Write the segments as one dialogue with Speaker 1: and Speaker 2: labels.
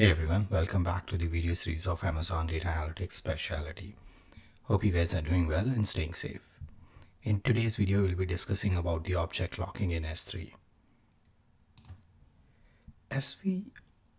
Speaker 1: Hey everyone, welcome back to the video series of Amazon Data Analytics Specialty. Hope you guys are doing well and staying safe. In today's video, we'll be discussing about the object locking in S3. As we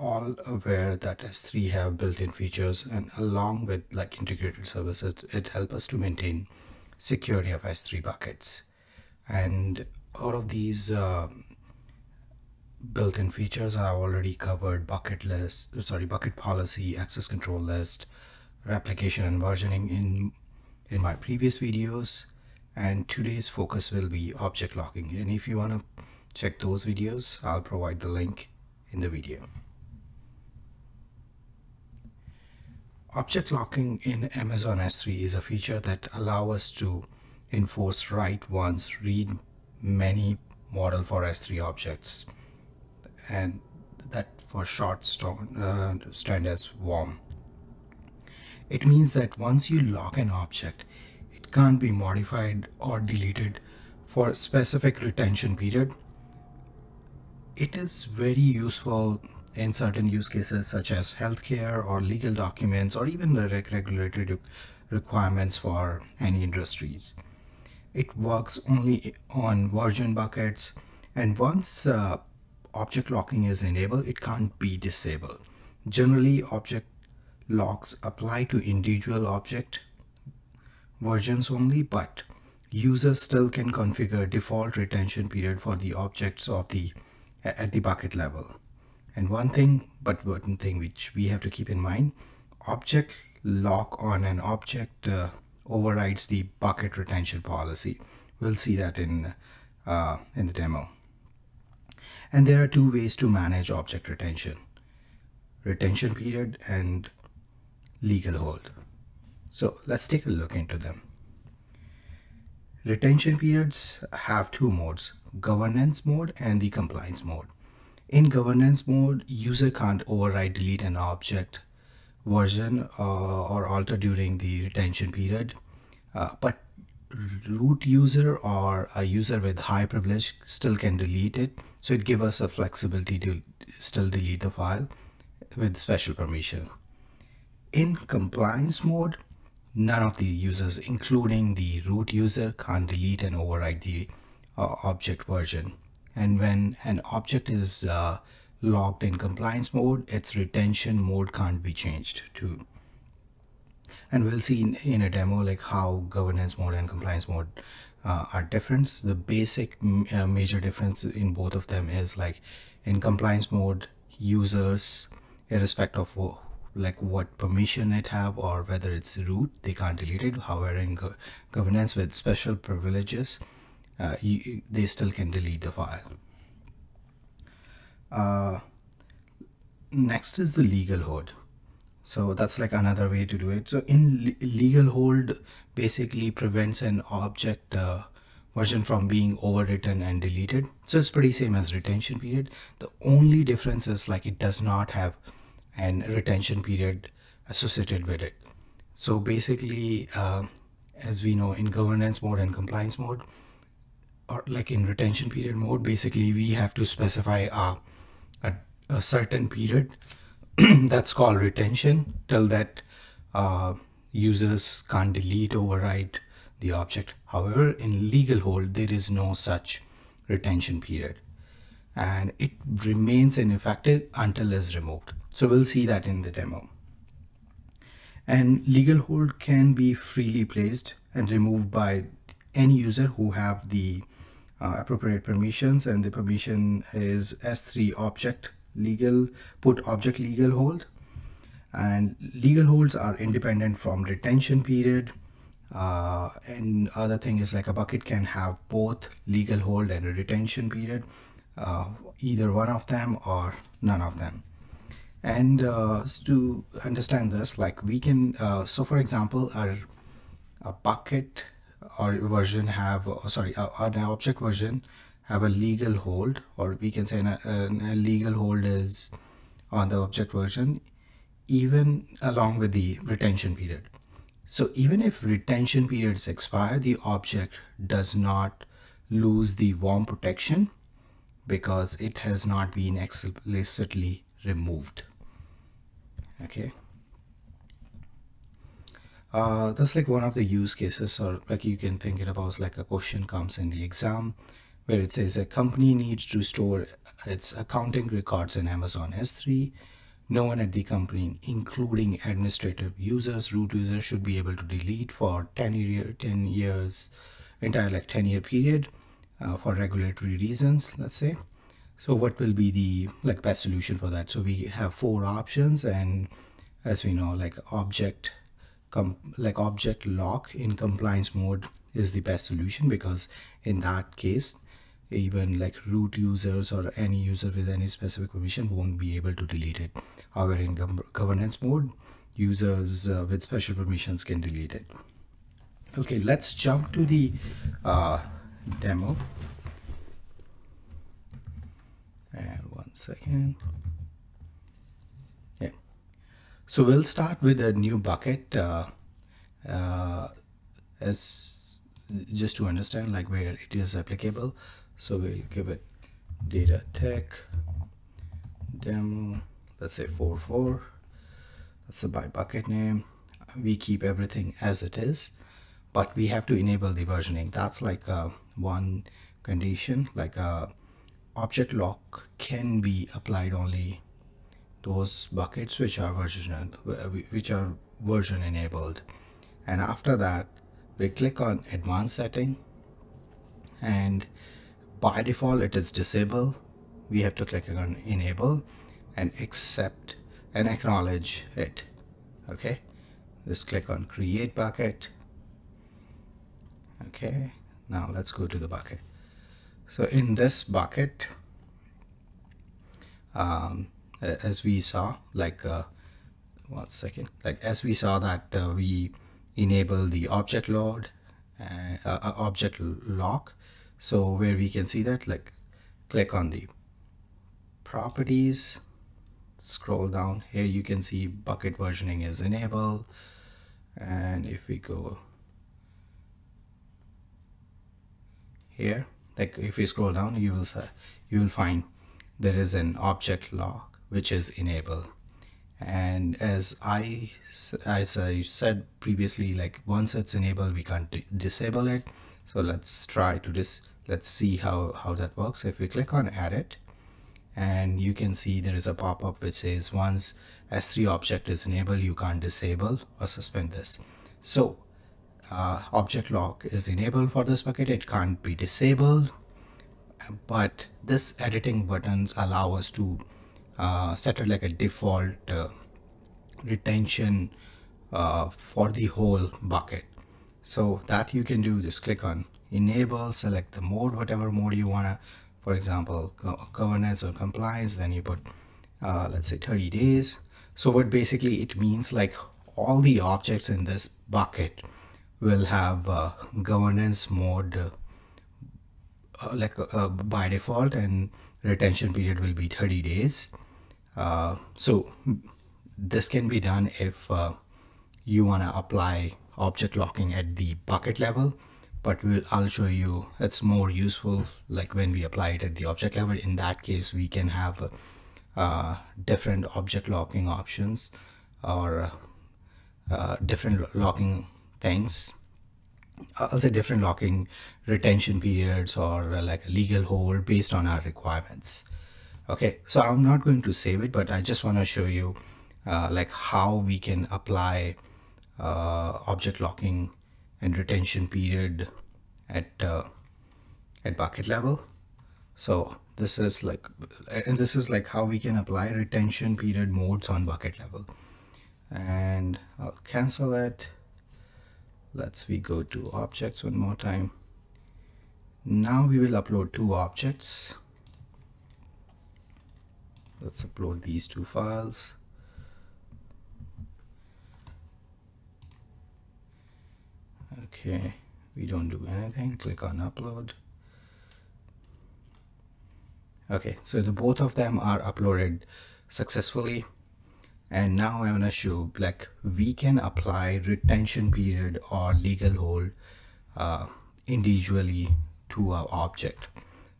Speaker 1: all aware that S3 have built-in features and along with like integrated services, it helps us to maintain security of S3 buckets. And all of these uh, built-in features I've already covered bucket list, sorry, bucket policy, access control list, replication and versioning in, in my previous videos. And today's focus will be object locking. And if you want to check those videos, I'll provide the link in the video. Object locking in Amazon S3 is a feature that allow us to enforce write once, read many model for S3 objects and that for short uh, stand as WORM. It means that once you lock an object, it can't be modified or deleted for a specific retention period. It is very useful in certain use cases such as healthcare or legal documents or even the regulatory requirements for any industries. It works only on version buckets and once uh, object locking is enabled, it can't be disabled. Generally, object locks apply to individual object versions only, but users still can configure default retention period for the objects of the at the bucket level. And one thing, but one thing which we have to keep in mind, object lock on an object uh, overrides the bucket retention policy. We'll see that in uh, in the demo. And there are two ways to manage object retention. Retention period and legal hold. So let's take a look into them. Retention periods have two modes, governance mode and the compliance mode. In governance mode, user can't override delete an object version uh, or alter during the retention period, uh, but root user or a user with high privilege still can delete it. So it gives us a flexibility to still delete the file with special permission. In compliance mode, none of the users, including the root user, can't delete and override the uh, object version. And when an object is uh, locked in compliance mode, its retention mode can't be changed too. and we'll see in, in a demo like how governance mode and compliance mode uh, are different. The basic uh, major difference in both of them is like in compliance mode users irrespective of like what permission it have or whether it's root they can't delete it. However in go governance with special privileges uh, you, they still can delete the file. Uh, next is the legal hold so that's like another way to do it. So in legal hold basically prevents an object uh, version from being overwritten and deleted. So it's pretty same as retention period. The only difference is like it does not have an retention period associated with it. So basically uh, as we know in governance mode and compliance mode or like in retention period mode basically we have to specify a, a, a certain period that's called retention. Till that uh, users can't delete overwrite the object. However in legal hold there is no such retention period. And it remains ineffective until is removed. So we'll see that in the demo. And legal hold can be freely placed and removed by any user who have the uh, appropriate permissions. And the permission is s3 object legal put object legal hold. And legal holds are independent from retention period. Uh, and other thing is like a bucket can have both legal hold and a retention period uh, either one of them or none of them. And uh, to understand this like we can uh, so for example our a bucket or version have sorry an object version have a legal hold or we can say a, a legal hold is on the object version even along with the retention period. So even if retention periods expire, the object does not lose the WORM protection because it has not been explicitly removed. okay uh, that's like one of the use cases or like you can think it about like a question comes in the exam where it says a company needs to store its accounting records in Amazon S3. No one at the company, including administrative users, root users, should be able to delete for 10, year, 10 years, entire like 10 year period uh, for regulatory reasons, let's say. So what will be the like best solution for that? So we have four options and as we know, like object like object lock in compliance mode is the best solution because in that case even like root users or any user with any specific permission won't be able to delete it. However in governance mode users uh, with special permissions can delete it. Okay let's jump to the uh, demo. And one second. Yeah. So we'll start with a new bucket uh, uh, as just to understand like where it is applicable so we'll give it data tech demo. Let's say 44 that's the by bucket name. We keep everything as it is but we have to enable the versioning. That's like uh, one condition like a uh, object lock can be applied only those buckets which are version which are version enabled. And after that we click on advanced setting and by default it is disabled we have to click on enable and accept and acknowledge it. Okay? Just click on create bucket. Okay? Now let's go to the bucket. So in this bucket um, as we saw like uh, one second. Like as we saw that uh, we enable the object load uh, uh object lock so where we can see that like click on the properties scroll down. Here you can see bucket versioning is enabled. And if we go here like if we scroll down you will you will find there is an object lock which is enabled. And as I as I said previously like once it's enabled we can't disable it so let's try to just let's see how how that works. If we click on edit and you can see there is a pop-up which says once s3 object is enabled you can't disable or suspend this. So uh, object lock is enabled for this bucket. It can't be disabled but this editing buttons allow us to uh, set it like a default uh, retention uh, for the whole bucket so that you can do just click on enable select the mode whatever mode you want to for example governance or compliance then you put uh, let's say 30 days. So what basically it means like all the objects in this bucket will have uh, governance mode uh, like uh, by default and retention period will be 30 days. Uh, so this can be done if uh, you want to apply object locking at the bucket level but we'll I'll show you it's more useful like when we apply it at the object level. In that case we can have uh, different object locking options or uh, different locking things. I'll say different locking retention periods or uh, like a legal hold based on our requirements. Okay so I'm not going to save it but I just want to show you uh, like how we can apply object locking and retention period at uh, at bucket level. So this is like and this is like how we can apply retention period modes on bucket level. And I'll cancel it let's we go to objects one more time. Now we will upload two objects. Let's upload these two files okay we don't do anything click on upload. Okay so the both of them are uploaded successfully. And now I'm gonna show like we can apply retention period or legal hold uh, individually to our object.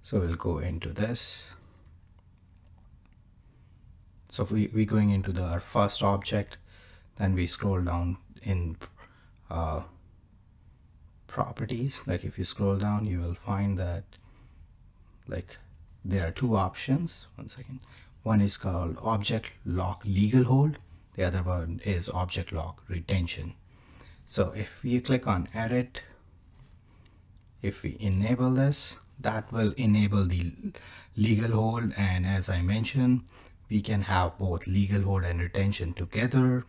Speaker 1: So we'll go into this. So we, we going into the our first object. Then we scroll down in uh, properties. Like if you scroll down you will find that like there are two options. One second. One is called object lock legal hold. The other one is object lock retention. So if you click on edit if we enable this that will enable the legal hold. And as I mentioned we can have both legal hold and retention together.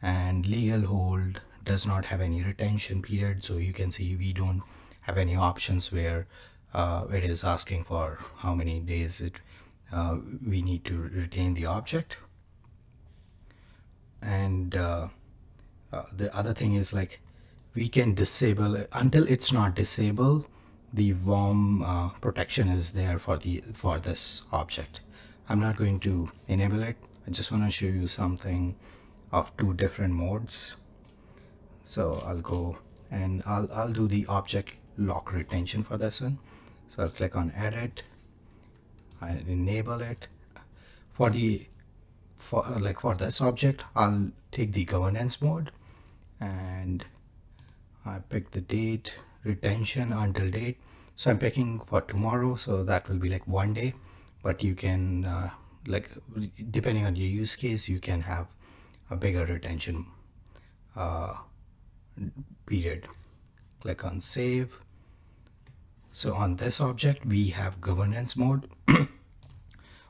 Speaker 1: And legal hold does not have any retention period so you can see we don't have any options where uh, it is asking for how many days it uh, we need to retain the object. And uh, uh the other thing is like we can disable it. Until it's not disabled the WORM uh, protection is there for the for this object. I'm not going to enable it. I just want to show you something of two different modes so I'll go and I'll, I'll do the object lock retention for this one. So I'll click on edit. I enable it. For the for like for this object I'll take the governance mode and I pick the date retention until date. So I'm picking for tomorrow so that will be like one day. But you can uh, like depending on your use case you can have a bigger retention uh, period. Click on save. So on this object we have governance mode.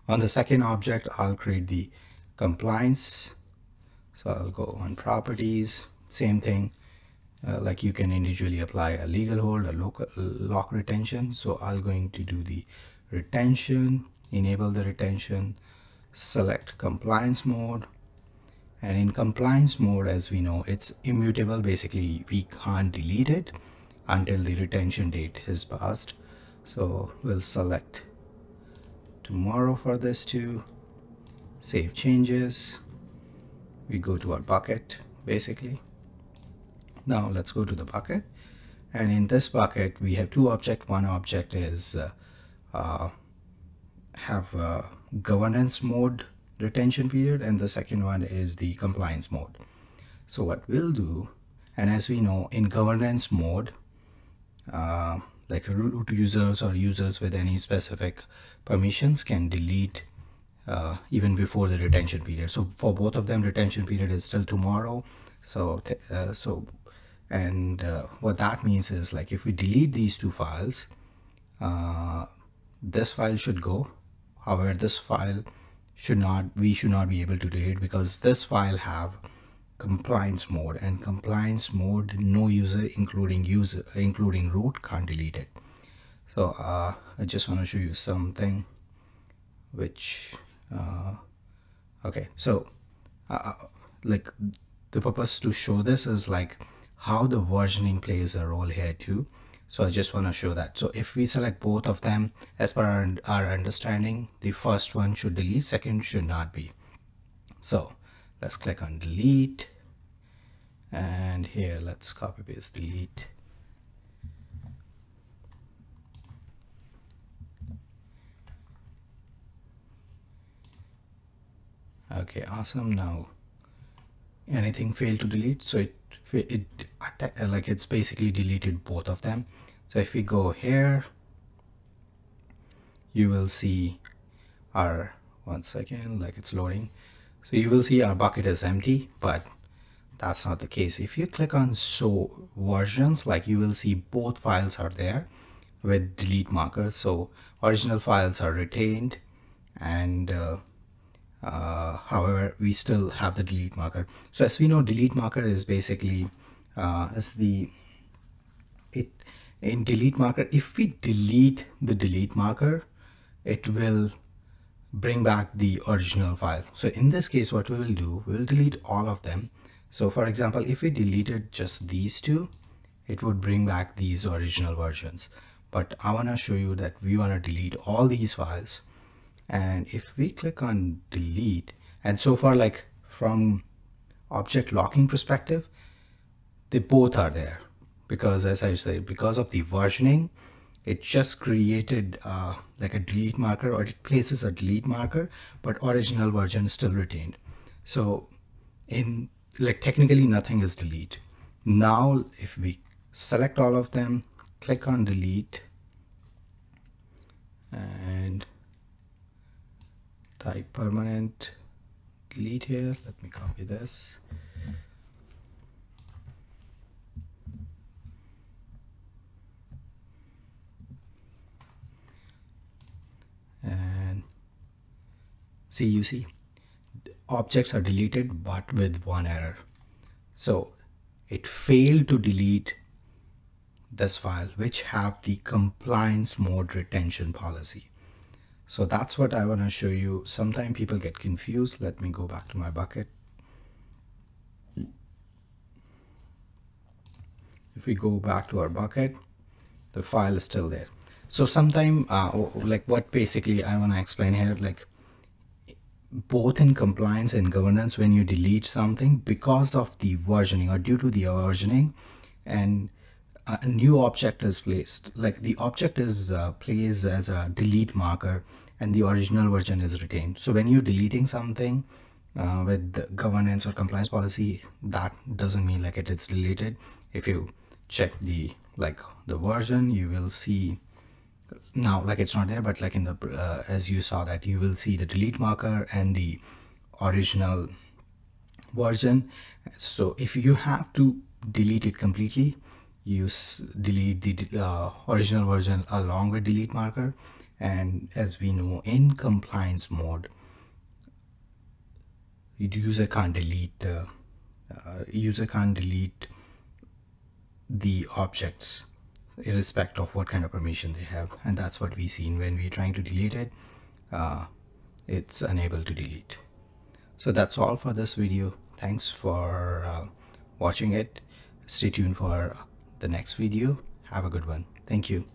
Speaker 1: On the second object I'll create the compliance. So I'll go on properties same thing. Uh, like you can individually apply a legal hold a local lock retention. So I'll going to do the retention enable the retention select compliance mode and in compliance mode as we know it's immutable. Basically we can't delete it until the retention date is passed. So we'll select tomorrow for this too save changes. We go to our bucket basically. Now let's go to the bucket. And in this bucket we have two object. One object is uh, uh, have a governance mode retention period and the second one is the compliance mode. So what we'll do and as we know in governance mode uh, like root users or users with any specific permissions can delete uh, even before the retention period. So for both of them retention period is still tomorrow. So uh, so and uh, what that means is like if we delete these two files uh, this file should go. However this file should not we should not be able to delete because this file have compliance mode and compliance mode no user including user including root can't delete it. So uh, I just want to show you something which uh, okay so uh, uh, like the purpose to show this is like how the versioning plays a role here too so I just want to show that. So if we select both of them as per our, our understanding the first one should delete second should not be. So let's click on delete. And here let's copy paste delete. Okay awesome. Now anything failed to delete? So it it like it's basically deleted both of them. So if we go here you will see our one second like it's loading. So you will see our bucket is empty but that's not the case. If you click on show versions like you will see both files are there with delete markers. So original files are retained and uh, uh, however we still have the delete marker. So as we know delete marker is basically uh, is the it in delete marker if we delete the delete marker it will bring back the original file. So in this case what we will do we'll delete all of them. So for example if we deleted just these two it would bring back these original versions. But I want to show you that we want to delete all these files and if we click on delete and so far like from object locking perspective they both are there. Because as I say because of the versioning it just created uh, like a delete marker or it places a delete marker but original version is still retained. So in like technically nothing is delete. Now if we select all of them click on delete and type permanent delete here. Let me copy this. And see you see objects are deleted but with one error. So it failed to delete this file which have the compliance mode retention policy so that's what I want to show you. Sometimes people get confused. Let me go back to my bucket. If we go back to our bucket the file is still there. So sometime uh, like what basically I want to explain here like both in compliance and governance when you delete something because of the versioning or due to the versioning and a new object is placed. Like the object is uh, placed as a delete marker and the original version is retained. So when you're deleting something uh, with governance or compliance policy that doesn't mean like it is deleted. If you check the like the version you will see now like it's not there but like in the uh, as you saw that you will see the delete marker and the original version. So if you have to delete it completely you delete the uh, original version along with delete marker. And as we know in compliance mode user can't delete uh, uh, user can't delete the objects irrespective of what kind of permission they have. And that's what we seen when we're trying to delete it. Uh, it's unable to delete. So that's all for this video. Thanks for uh, watching it. Stay tuned for the next video. Have a good one. Thank you